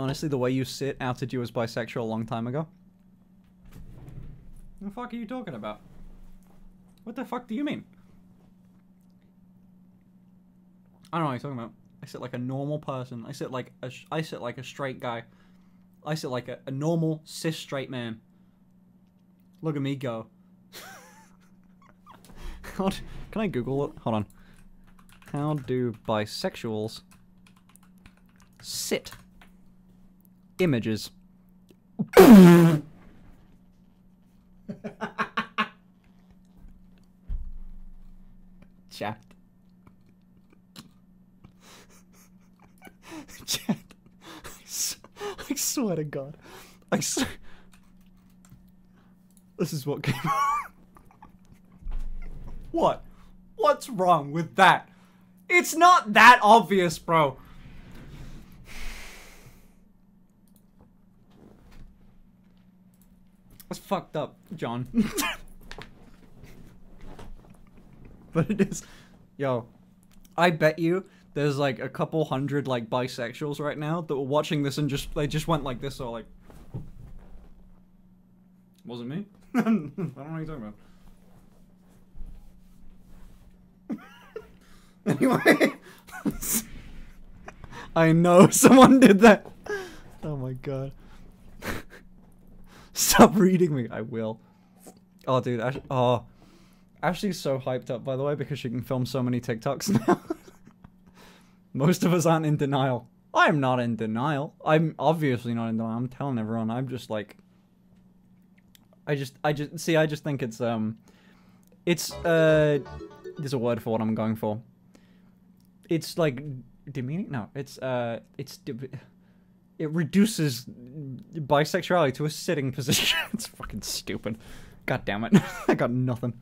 Honestly, the way you sit outed you as bisexual a long time ago. What the fuck are you talking about? What the fuck do you mean? I don't know what you're talking about. I sit like a normal person. I sit like a I sit like a straight guy. I sit like a, a normal cis straight man. Look at me go. God, can I Google it? Hold on. How do bisexuals sit? Images. Chat. Chat. I swear to God. I s- This is what came What? What's wrong with that? It's not that obvious, bro. That's fucked up, John. but it is. Yo, I bet you there's like a couple hundred like bisexuals right now that were watching this and just they just went like this or like. Wasn't me. I don't know what you're talking about. anyway, I know someone did that. Oh my god. Stop reading me. I will. Oh, dude. Ash- oh, Ashley's so hyped up, by the way, because she can film so many TikToks now. Most of us aren't in denial. I'm not in denial. I'm obviously not in denial. I'm telling everyone. I'm just like. I just, I just see. I just think it's um, it's uh, there's a word for what I'm going for. It's like demeaning. No, it's uh, it's. It reduces bisexuality to a sitting position. it's fucking stupid. God damn it. I got nothing.